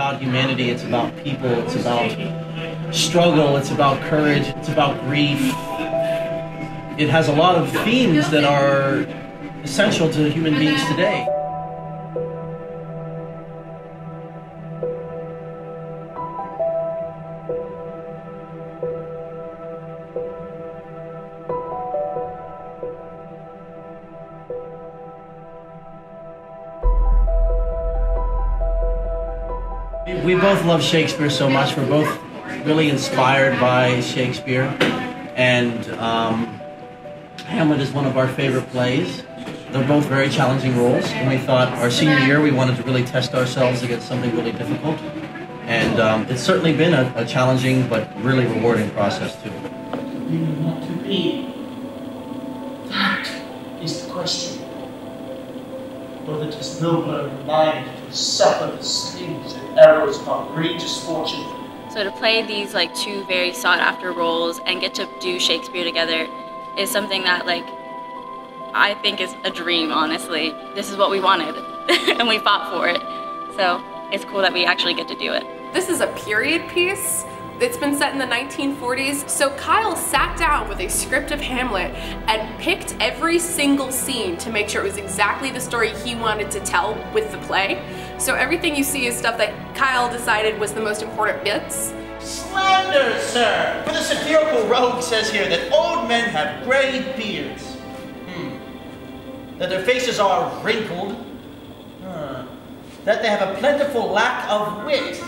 about humanity, it's about people, it's about struggle, it's about courage, it's about grief. It has a lot of themes that are essential to human beings today. We both love Shakespeare so much. We're both really inspired by Shakespeare, and um, Hamlet is one of our favorite plays. They're both very challenging roles, and we thought our senior year we wanted to really test ourselves against something really difficult. And um, it's certainly been a, a challenging but really rewarding process too. You want to be. That is the question. Whether it is nobler in mind to suffer the slings and arrows of outrageous fortune. So to play these like two very sought after roles and get to do Shakespeare together is something that like I think is a dream, honestly. This is what we wanted and we fought for it. So it's cool that we actually get to do it. This is a period piece. It's been set in the 1940s. So Kyle sat down with a script of Hamlet and picked every single scene to make sure it was exactly the story he wanted to tell with the play. So everything you see is stuff that Kyle decided was the most important bits. Slander, sir! For the satirical rogue says here that old men have gray beards. Hmm. That their faces are wrinkled. Huh. That they have a plentiful lack of wit.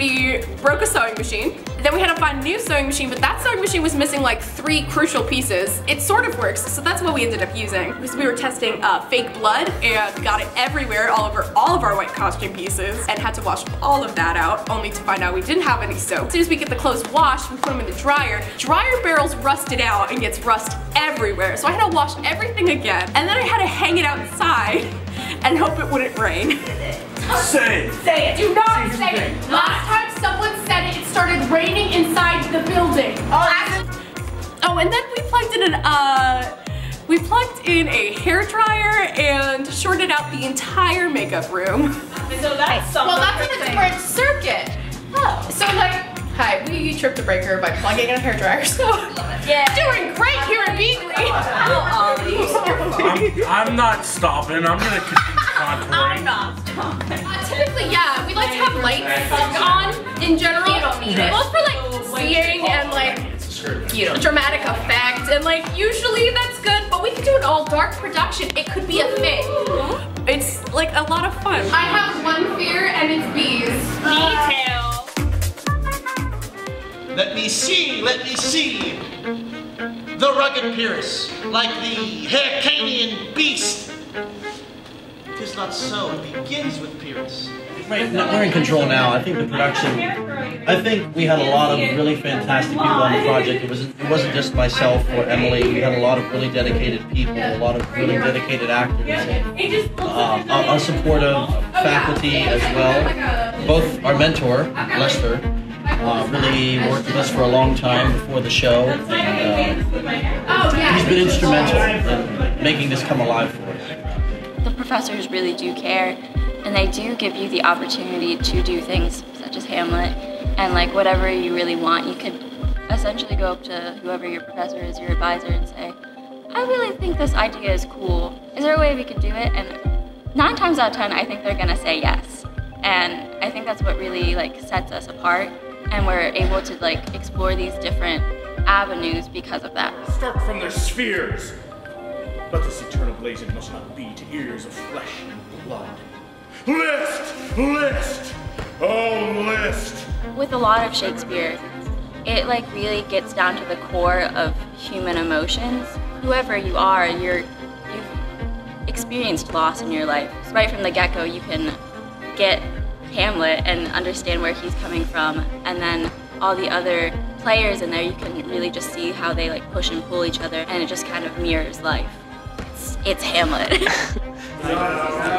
We broke a sewing machine. Then we had to find a new sewing machine, but that sewing machine was missing like three crucial pieces. It sort of works, so that's what we ended up using. Because we were testing uh, fake blood and got it everywhere, all over all of our white costume pieces, and had to wash all of that out, only to find out we didn't have any soap. As soon as we get the clothes washed, we put them in the dryer. Dryer barrels rusted out and gets rust everywhere, so I had to wash everything again. And then I had to hang it outside and hope it wouldn't rain. Say it. Say it. Do not say it. Last time someone said it, it started raining inside the building. Oh, and then we plugged in an, uh, we plugged in a hair dryer and shorted out the entire makeup room. So that's something. Well, that's in a different circuit. Oh. So like, hi, we tripped a breaker by plugging in a hair dryer. So Yeah. doing great here at Beeghly. I'm, I'm not stopping. I'm gonna continue I'm not. Uh, typically, yeah, we like to have lights on in general. You don't need it. Both for like seeing and like You don't. dramatic effect, and like usually that's good, but we can do an all dark production. It could be a thing. It's like a lot of fun. I have one fear, and it's bees. Me too. Let me see, let me see. The rugged Pyrrhus, like the Hyrcanian beast. Tis not so, it begins with Pyrrhus. Right, we're in control now. I think the production. I think we had a lot of really fantastic people on the project. It wasn't. It wasn't just myself or Emily. We had a lot of really dedicated people, a lot of really dedicated actors, uh, a supportive faculty as well. Both our mentor, Lester, uh, really worked with us for a long time before the show, and uh, he's been instrumental in making this come alive for us. The professors really do care and they do give you the opportunity to do things such as Hamlet and like whatever you really want. You could essentially go up to whoever your professor is, your advisor, and say, I really think this idea is cool. Is there a way we could do it? And nine times out of ten, I think they're gonna say yes. And I think that's what really like sets us apart. And we're able to like explore these different avenues because of that. Start from their spheres. But this eternal blazing must not be to ears of flesh and blood. List! List! Oh, list! with a lot of Shakespeare, it like really gets down to the core of human emotions. Whoever you are, you're you've experienced loss in your life. Right from the get-go, you can get Hamlet and understand where he's coming from, and then all the other players in there, you can really just see how they like push and pull each other, and it just kind of mirrors life. It's, it's